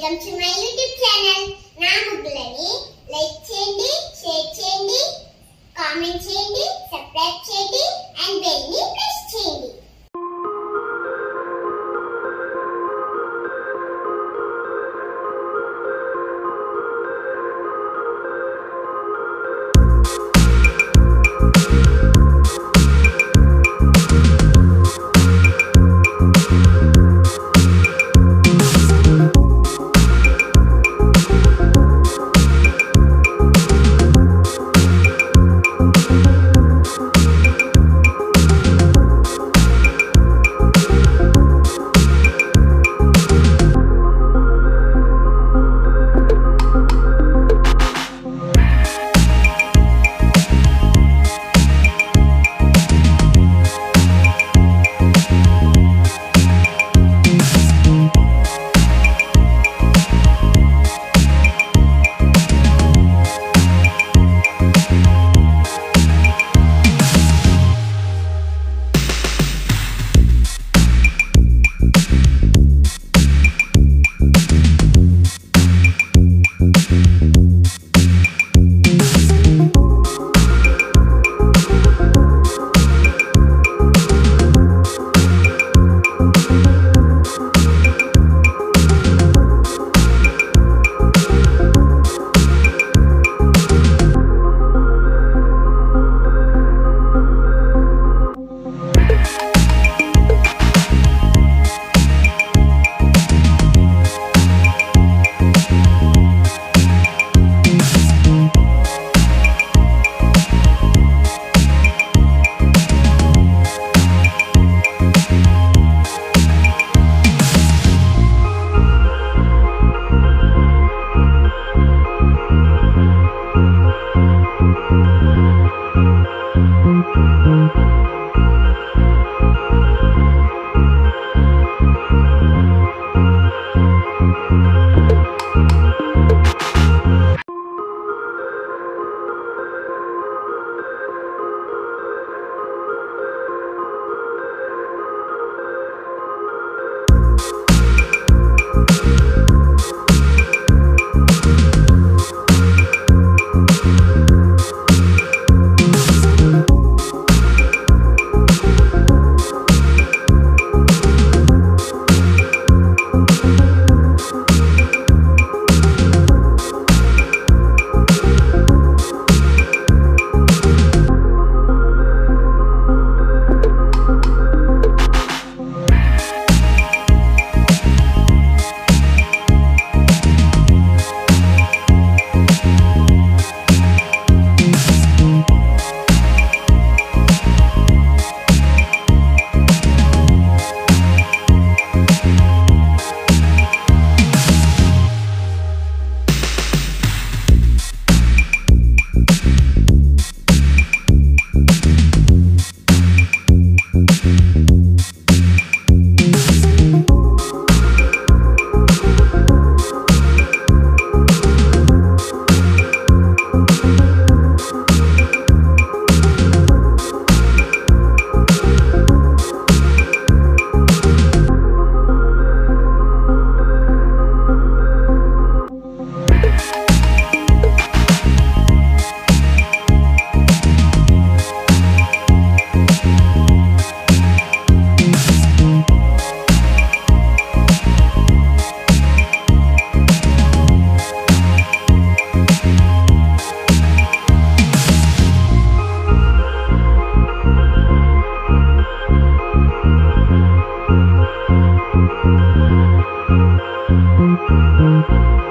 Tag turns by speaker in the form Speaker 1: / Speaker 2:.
Speaker 1: Welcome to my YouTube channel. నా ముగ్గులని like చేయండి షేర్ చేయండి కామెంట్ చేయండి సబ్స్క్రైబ్ చేయండి and bell Thank Thank you.